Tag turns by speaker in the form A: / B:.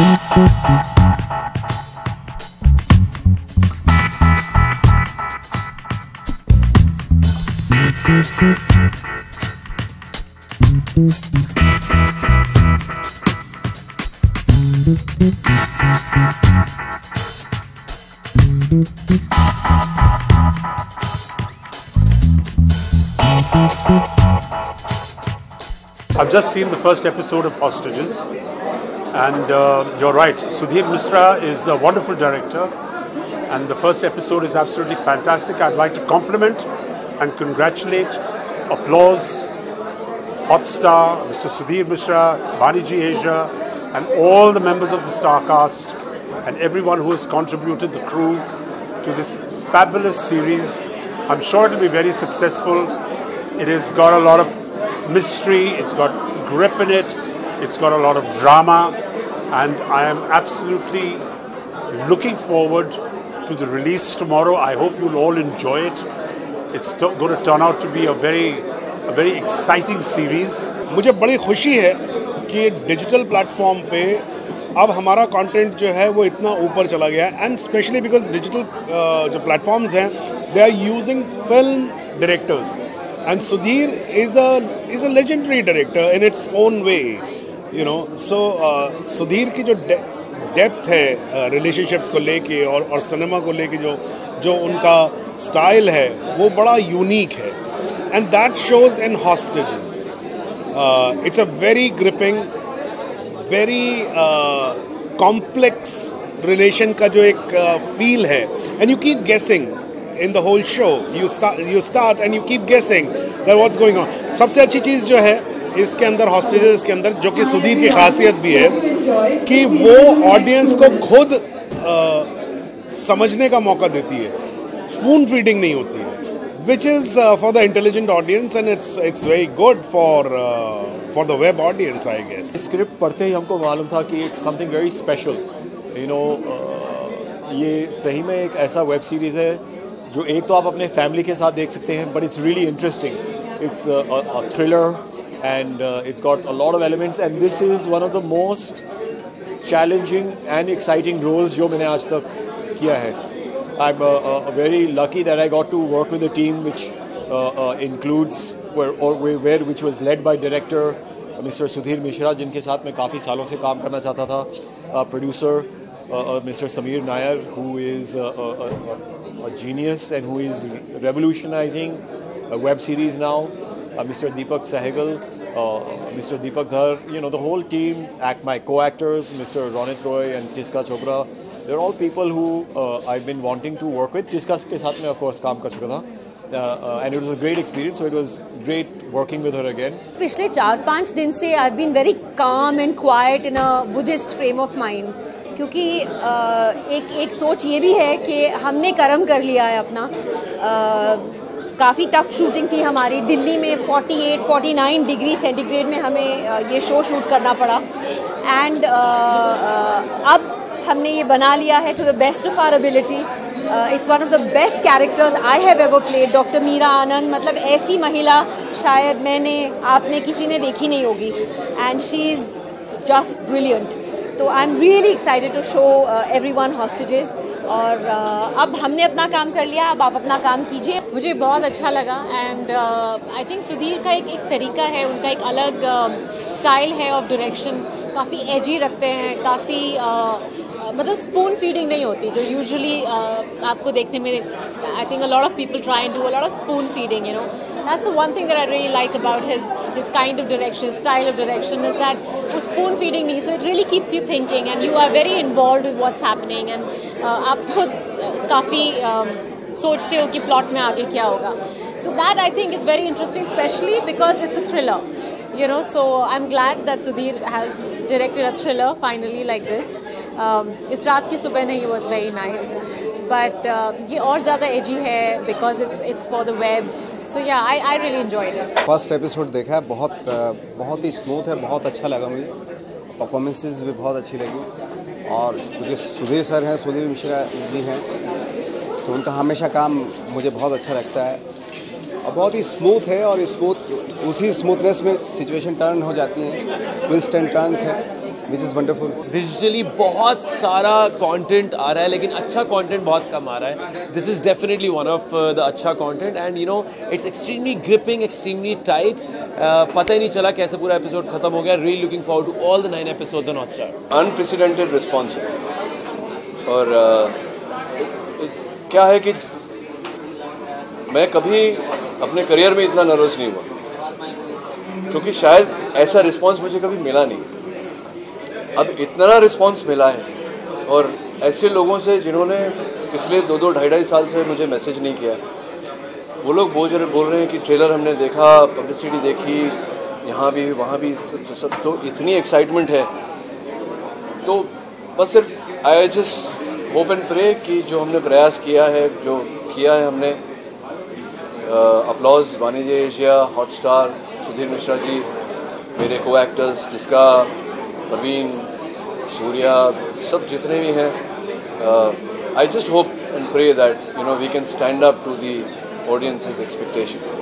A: I've just seen the first episode of Hostages, and uh, you're right. Sudhir Misra is a wonderful director, and the first episode is absolutely fantastic. I'd like to compliment and congratulate, applause, Hotstar, Mr. Sudhir Mishra, Baniji Asia, and all the members of the star cast, and everyone who has contributed, the crew, to this fabulous series. I'm sure it'll be very successful. It has got a lot of mystery, it's got grip in it, it's got a lot of drama, and I am absolutely looking forward to the release tomorrow. I hope you'll all enjoy it. It's t- going to turn out to be a very, a very exciting series.
B: मुझे बड़ी खुशी है कि digital platform पे अब हमारा content जो है वो इतना ऊपर चला गया है एंड स्पेशली बिकॉज डिजिटल जो प्लेटफॉर्म्स हैं they are using film directors and Sudhir is a is a legendary director in its own way you know so Sudhir की जो डेप्थ है रिलेशनशिप्स uh, को लेके और और सिनेमा को लेके जो जो उनका स्टाइल है वो बड़ा यूनिक है। And that shows in hostages it's a very gripping very complex relation का जो एक फील uh, है। And you keep guessing in the whole show you you start and you keep guessing that what's going on सबसे अच्छी चीज़ जो है इसके अंदर हॉस्टेजेस के अंदर जो कि सुधीर की खासियत भी है कि वो ऑडियंस को खुद uh, समझने का मौका देती है। स्पून फीडिंग नहीं होती है which is for the intelligent audience and it's very good for uh, for the web audience I guess.
C: Script पढ़ते ही हमको मालूम था कि it's something very special you know ये सही में एक ऐसा वेब सीरीज़ है जो एक तो आप अपने फैमिली के साथ देख सकते हैं but it's really interesting it's thriller And it's got a lot of elements and this is one of the most challenging and exciting roles जो मैंने आज तक किया है I'm uh, uh, very lucky that I got to work with a team which uh, includes where, or where which was led by director Mr. Sudhir Mishra जिनके साथ मैं काफ़ी सालों से काम करना चाहता था producer Mr. Samir Nair who is a, a, a genius and who is revolutionizing web series now Mr. Deepak Sehgal uh, Mr. Deepak Dhar, you know, the whole team, act my co-actors, Mr. Ronit Roy and Tiska Chopra, they're all people who uh, I've been wanting to work with. Tiska के साथ में of course काम कर चुका था. Uh, uh, and it was a great experience. So it was great working with her again.
D: पिछले चार पाँच दिन से I've been very calm and quiet in a Buddhist frame of mind. क्योंकि uh, एक एक सोच ये भी है कि हमने कर्म कर लिया है अपना काफ़ी टफ शूटिंग थी हमारी। दिल्ली में 48 49 डिग्री सेंटीग्रेड में हमें ये शो शूट करना पड़ा। एंड अब हमने ये बना लिया है to the best of our ability it's one of the best characters I have ever played doctor Meera Anand मतलब ऐसी महिला शायद मैंने, आपने किसी ने देखी नहीं होगी। And she is just brilliant तो I am really excited to show everyone hostages और uh, अब हमने अपना काम कर लिया अब आप अपना काम कीजिए।
E: मुझे बहुत अच्छा लगा एंड आई थिंक सुधीर का एक एक तरीका है उनका एक अलग स्टाइल uh, है ऑफ़ डायरेक्शन काफ़ी एजी रखते हैं काफ़ी uh, मतलब स्पून फीडिंग नहीं होती जो यूजुअली uh, आपको देखने में I think a lot of people try do a lot of spoon feeding you know that's the one thing that I really like about his his kind of direction, style of direction, is that वो spoon feeding नहीं, so it really keeps you thinking, and you are very involved with what's happening, and uh, आप खुद काफ़ी um, सोचते हो कि plot में आगे क्या होगा so that I think is very interesting, especially because it's a thriller. You know, so I'm glad that Sudhir has directed a thriller finally like this. Um, इस रात की सुबह नहीं was very nice, but uh, ये और ज़्यादा edgy है because it's it's for the web. So yeah I I really it
F: first episode देखा है बहुत बहुत ही स्मूथ है बहुत अच्छा लगा मुझे। परफॉर्मेंसेज भी बहुत अच्छी लगी। और चूँकि सुधीर सर हैं सुधीर मिश्रा जी हैं तो उनका हमेशा काम मुझे बहुत अच्छा लगता है। और बहुत ही स्मूथ है और स्मूथ उसी स्मूथनेस में सिचुएशन टर्न हो जाती है। ट्विस्ट एंड टर्न्स हैं। Which is wonderful.
G: डिजिटली बहुत सारा कॉन्टेंट आ रहा है लेकिन अच्छा कॉन्टेंट बहुत कम आ रहा है। This is definitely one of the अच्छा content and you know it's extremely gripping extremely tight पता ही नहीं चला कैसे पूरा एपिसोड खत्म हो गया। Really looking for to all the nine episodes on
H: Hotstar unprecedented response और uh, क्या है कि मैं कभी अपने करियर में इतना नर्वस नहीं हुआ। क्योंकि शायद ऐसा रिस्पांस मुझे कभी मिला नहीं। अब इतना रिस्पांस मिला है। और ऐसे लोगों से जिन्होंने पिछले दो दो ढाई ढाई साल से मुझे मैसेज नहीं किया। वो लोग रहे बोल रहे हैं कि ट्रेलर हमने देखा पब्लिसिटी देखी, यहाँ भी, वहाँ भी सब तो इतनी एक्साइटमेंट है। तो बस सिर्फ़ I just hope and pray कि जो हमने प्रयास किया है, जो किया है हमने अपलॉज वाणिज्य एशिया हॉटस्टार सुधीर मिश्रा जी, मेरे को एक्टर्स जिसका प्रवीण सूर्या सब जितने भी हैं I just hope and pray that you know we can stand up to the audience expectation